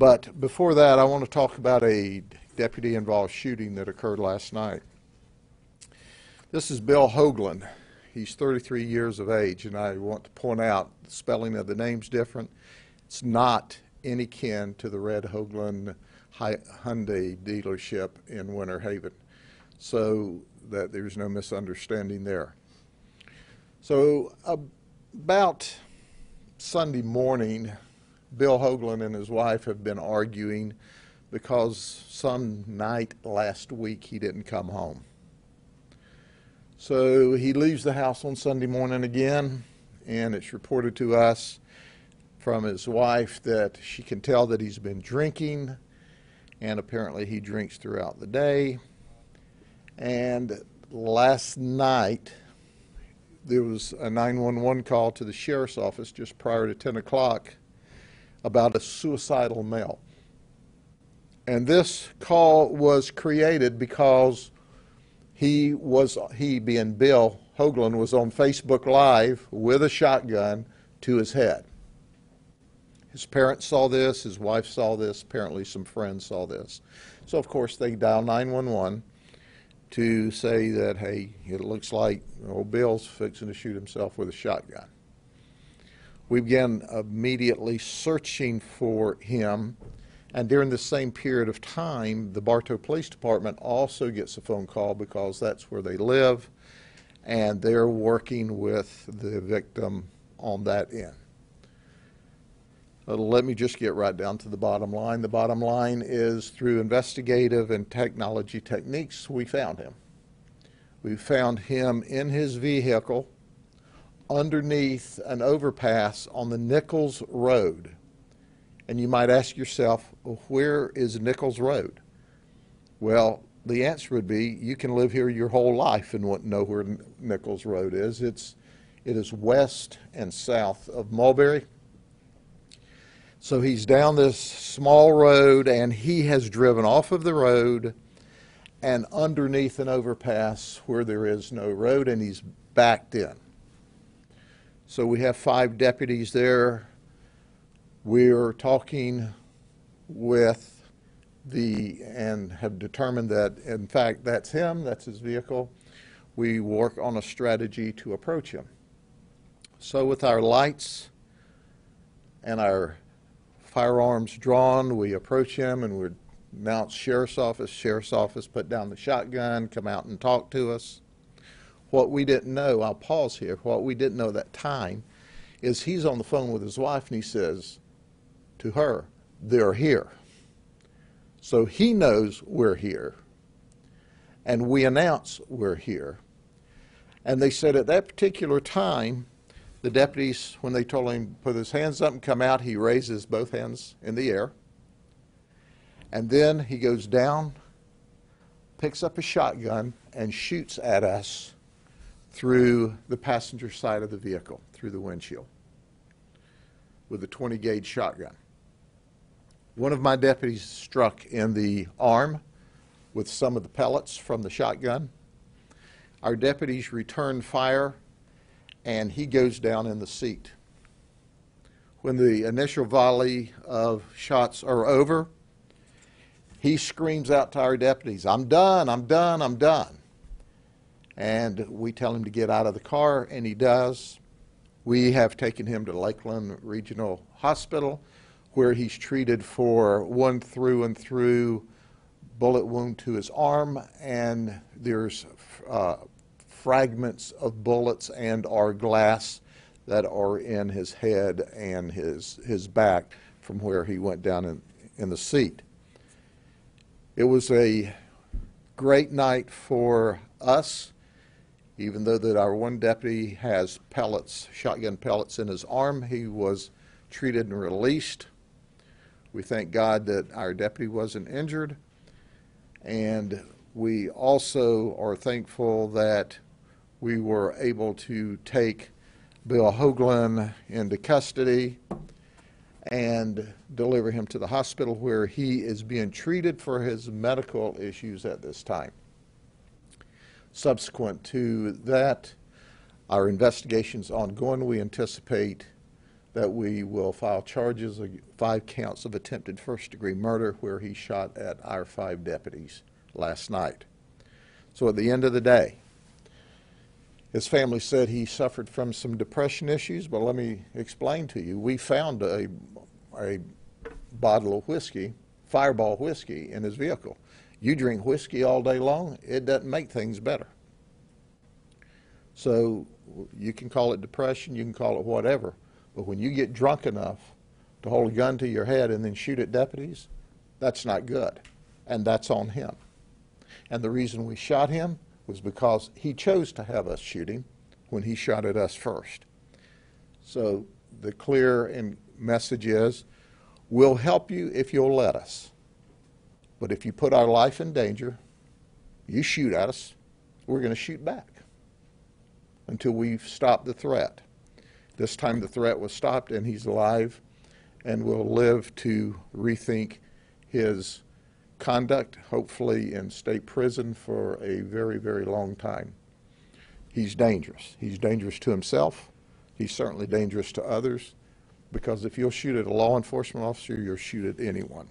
But before that, I want to talk about a deputy involved shooting that occurred last night. This is Bill Hoagland. He's 33 years of age, and I want to point out the spelling of the name's different. It's not any kin to the Red Hoagland Hy- Hyundai dealership in Winter Haven, so that there's no misunderstanding there. So about Sunday morning, Bill Hoagland and his wife have been arguing because some night last week he didn't come home. So he leaves the house on Sunday morning again, and it's reported to us from his wife that she can tell that he's been drinking, and apparently he drinks throughout the day. And last night, there was a 911 call to the sheriff's office just prior to 10 o'clock about a suicidal male. And this call was created because he was, he being Bill Hoagland, was on Facebook Live with a shotgun to his head. His parents saw this, his wife saw this, apparently some friends saw this. So, of course, they dial 911 to say that, hey, it looks like old Bill's fixing to shoot himself with a shotgun. We began immediately searching for him, and during the same period of time, the Bartow Police Department also gets a phone call because that's where they live, and they're working with the victim on that end. Let me just get right down to the bottom line. The bottom line is through investigative and technology techniques, we found him. We found him in his vehicle underneath an overpass on the Nichols Road. And you might ask yourself, well, where is Nichols Road? Well, the answer would be you can live here your whole life and wouldn't know where Nichols Road is. It's, it is west and south of Mulberry. So he's down this small road and he has driven off of the road and underneath an overpass where there is no road and he's backed in. So we have five deputies there. We're talking with the, and have determined that in fact that's him, that's his vehicle. We work on a strategy to approach him. So with our lights and our firearms drawn. We approach him and we announce sheriff's office. Sheriff's office put down the shotgun, come out and talk to us. What we didn't know, I'll pause here, what we didn't know at that time is he's on the phone with his wife and he says to her, they're here. So he knows we're here. And we announce we're here. And they said at that particular time, the deputies, when they told him put his hands up and come out, he raises both hands in the air. And then he goes down, picks up a shotgun, and shoots at us through the passenger side of the vehicle, through the windshield, with a 20 gauge shotgun. One of my deputies struck in the arm with some of the pellets from the shotgun. Our deputies returned fire and he goes down in the seat. When the initial volley of shots are over, he screams out to our deputies, I'm done, I'm done, I'm done. And we tell him to get out of the car, and he does. We have taken him to Lakeland Regional Hospital, where he's treated for one through and through bullet wound to his arm, and there's uh, fragments of bullets and or glass that are in his head and his, his back from where he went down in, in the seat. It was a great night for us, even though that our one deputy has pellets, shotgun pellets in his arm. He was treated and released. We thank God that our deputy wasn't injured. And we also are thankful that we were able to take Bill Hoagland into custody and deliver him to the hospital where he is being treated for his medical issues at this time. Subsequent to that, our investigation is ongoing. We anticipate that we will file charges of five counts of attempted first-degree murder where he shot at our five deputies last night. So at the end of the day, his family said he suffered from some depression issues, but let me explain to you. We found a, a bottle of whiskey, fireball whiskey, in his vehicle. You drink whiskey all day long, it doesn't make things better. So you can call it depression, you can call it whatever, but when you get drunk enough to hold a gun to your head and then shoot at deputies, that's not good. And that's on him. And the reason we shot him was because he chose to have us shoot him when he shot at us first. So the clear and message is, we'll help you if you'll let us. But if you put our life in danger, you shoot at us, we're going to shoot back until we've stopped the threat. This time the threat was stopped and he's alive and will live to rethink his conduct, hopefully in state prison for a very, very long time. He's dangerous. He's dangerous to himself. He's certainly dangerous to others because if you'll shoot at a law enforcement officer, you'll shoot at anyone.